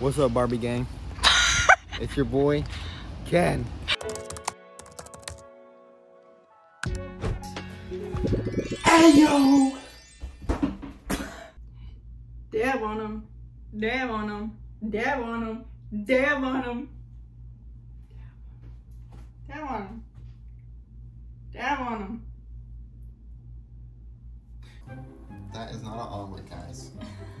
What's up, Barbie gang? it's your boy, Ken. Hey yo! Dab on him. Dab on him. Dab on him. Dab on him. Dab on him. Dab on him. That is not an omelet, guys.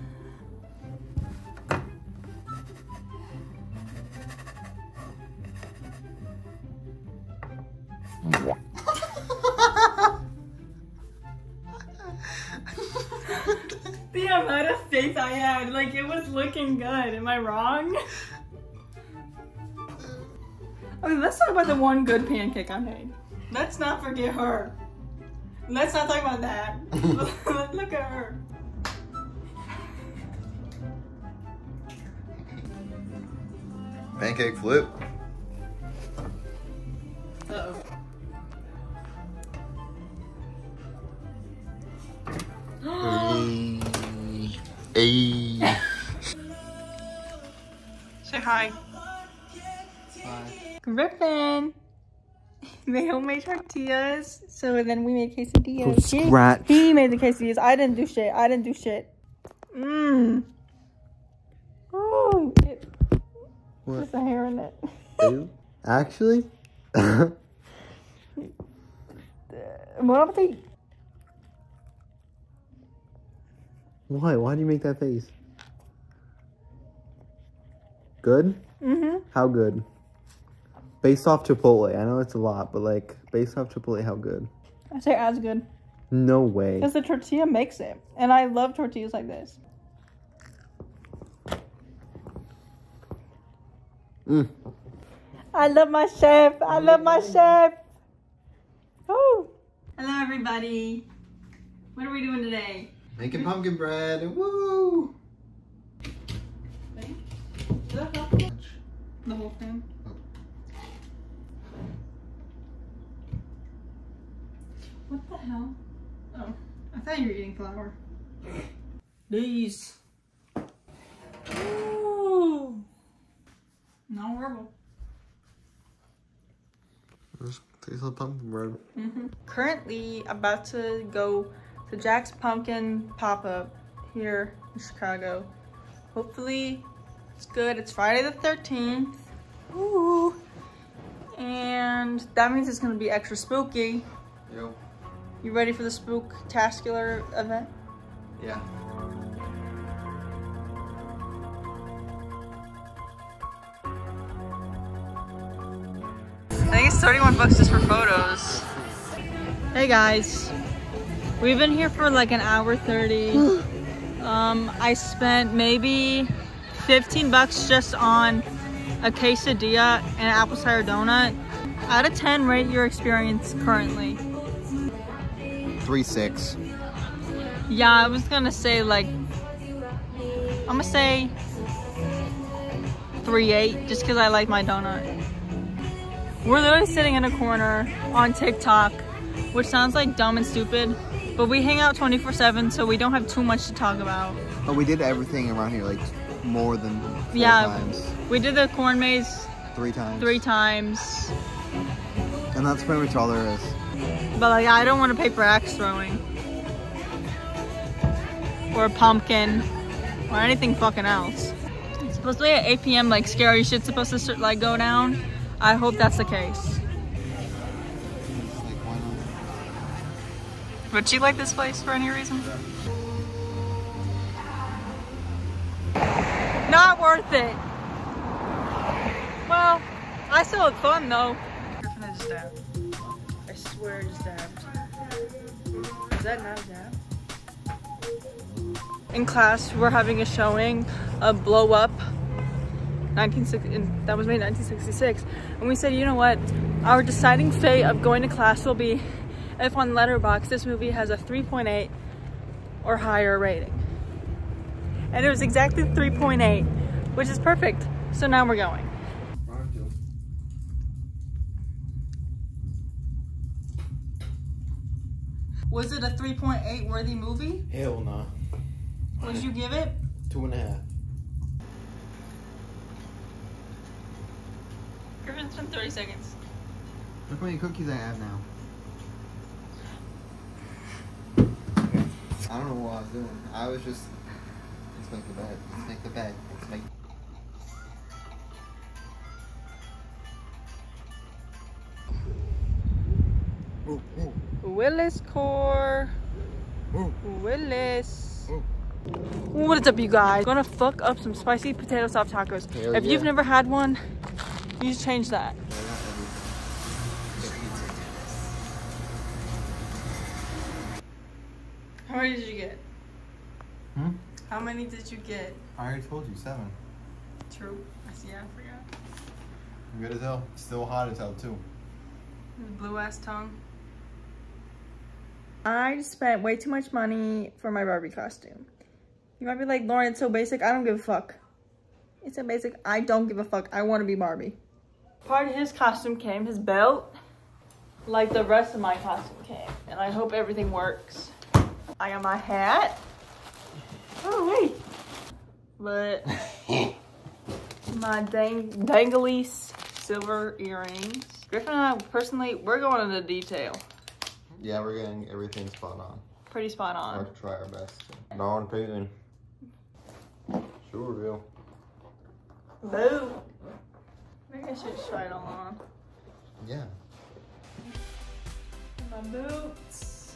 amount of faith I had, like it was looking good. Am I wrong? Okay, let's talk about the one good pancake I made. Let's not forget her. Let's not talk about that. Look at her. Pancake flip. Say hi. Hi. Griffin. They all made tortillas, so then we made quesadillas. He- scratch. He, made the quesadillas. I didn't do shit. I didn't do shit. Mmm. Oh, it, What? there's a hair in it. Ew. Actually? What about the? Why? Why do you make that face? Good? Mm-hmm. How good? Based off Chipotle. I know it's a lot, but like, based off Chipotle, how good? I say as good No way. because the tortilla makes it, and I love tortillas like this. Mm. I love my chef. I love my chef. Oh. Hello, everybody. What are we doing today? Making pumpkin bread. Woo! The whole thing. What the hell? Oh, I thought you were eating flour. These. Ooh. Not horrible. Just taste the pumpkin bread. Mm-hmm. Currently about to go to Jack's Pumpkin pop-up here in Chicago. Hopefully it's good. It's Friday the 13th. Ooh. And that means it's gonna be extra spooky. Yo. You ready for the spooktacular event? Yeah. I think it's 31 bucks just for photos. Hey guys, we've been here for like an hour 30. um, I spent maybe 15 bucks just on a quesadilla and an apple cider donut. Out of 10, rate your experience currently. Three six. Yeah, I was gonna say like, I'm gonna say 3-8 just because I like my donut. We're literally sitting in a corner on TikTok, which sounds like dumb and stupid, but we hang out 24-7 so we don't have too much to talk about. But we did everything around here like more than Yeah. times. We did the corn maze Three times. three times, And that's pretty much all there is. but like I don't want to pay for axe throwing. Or a pumpkin, or anything fucking else. It's supposed to be at 8 p.m. like scary shit's supposed to start, like go down. I hope that's the case. It's like, why not? Would you like this place for any reason? Not worth it. Well, I still had fun though. I just dabbed. I swear I just dabbed. Is that not dab? In class, we're having a showing of Blow Up. 1960, that was made in 1966. And we said, you know what? Our deciding fate of going to class will be if on Letterboxd this movie has a 3.8 or higher rating. And it was exactly 3.8, which is perfect. So now we're going. Was it a 3.8 worthy movie? Hell no. What did you give it? Two and a half. it's been 30 seconds. Look how many cookies I have now. I don't know what I was doing. I was just. Let's make the bed. Let's make the bed. Let's make. Ooh, ooh, Willis Core. ooh, Willis. What is up, you guys? Gonna fuck up some spicy potato soft tacos. Hell if yeah. you've never had one, you should change that. Yeah, not everything. How many did you get? Hmm? How many did you get? I already told you seven. True. I see. I forgot. Good as hell. Still hot as hell too. Blue ass tongue. I spent way too much money for my Barbie costume. You might be like, Lauren, it's so basic. I don't give a fuck. It's so basic. I don't give a fuck. I want to be Barbie. Part of his costume came his belt, like the rest of my costume came. And I hope everything works. I got my hat. Oh, wait. But my dang dangly silver earrings. Griffin and I, personally, we're going into detail. Yeah, we're getting everything spot on. Pretty spot We're on. gonna try our best. Darn Putin. Sure will. Boo. Maybe I should try it on. Yeah. My boots.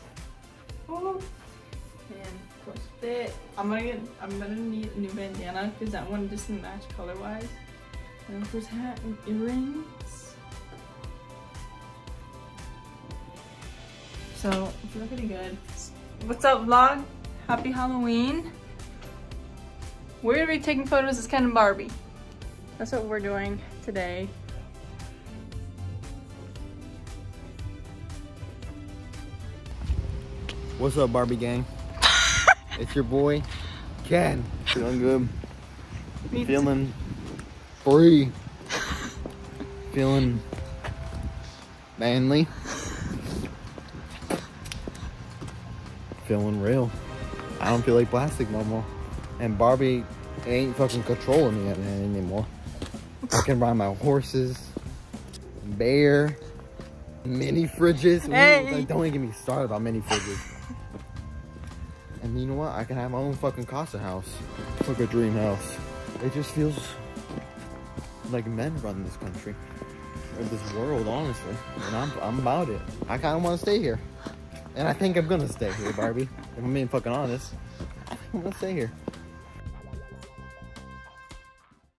Ooh. And of course fit. I'm gonna get I'm gonna need a new bandana because that one doesn't match color wise. And of course hat and earrings. So I feel pretty good. What's up vlog? Happy Halloween. We're gonna be taking photos as Ken and Barbie. That's what we're doing today. What's up, Barbie gang? It's your boy, Ken. Feeling good. Me Feeling free. Feeling manly. Feeling real. I don't feel like plastic no more. And Barbie ain't fucking controlling me anymore. I can ride my horses, bear, mini fridges. Ooh, like, don't even get me started about mini fridges. And you know what? I can have my own fucking Casa house. It's like a dream house. It just feels like men run this country. Or this world, honestly. And I'm, I'm about it. I kind of want to stay here. And I think I'm going to stay here, Barbie. If I'm being fucking honest. I think I'm going to stay here.